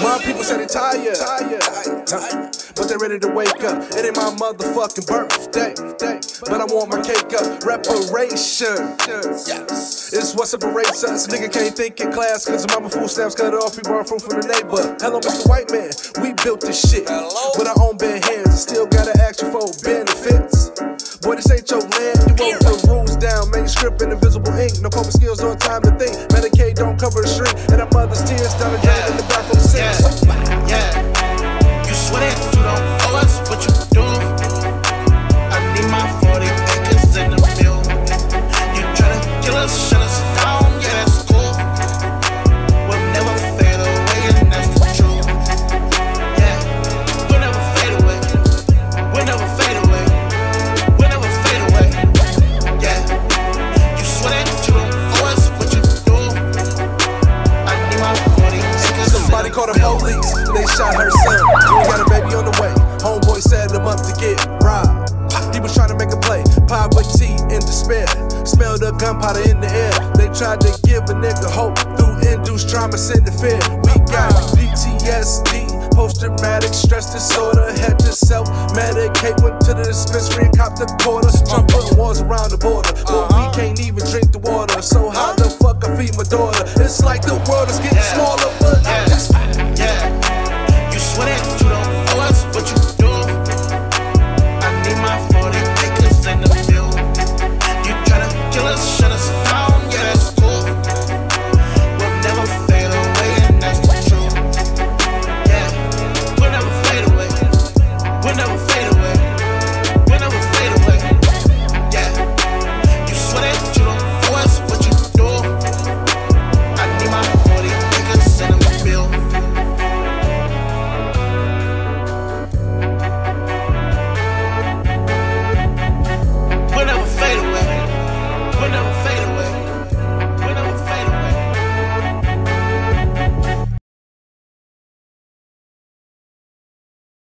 My people say they tired, tired, tired, but they ready to wake up. It ain't my motherfucking birthday, but I want my cake up. Reparation, yes, it's what separates us. Nigga can't think in class, cause mama food stamps cut off. We borrow food from the neighbor. Hello, Mr. White Man, we built this shit with our own down. Manuscript in invisible ink. No coping skills, no time to think. Medicaid don't cover the shrink. And our mother's tears down the drain in the back of the six. Yeah, yeah. You swear that the the police. They shot her son. We got a baby on the way. Homeboy set him up to get robbed. He was trying to make a play. Poverty and despair. Smelled the gunpowder in the air. They tried to give a nigga hope through induced trauma, send fear. We got PTSD. Post traumatic stress disorder, had to self medicate. Went to the dispensary and copped a quarter. Trump putting walls around the border, but we uh-huh. can't even drink the water. So how the fuck I feed my daughter? It's like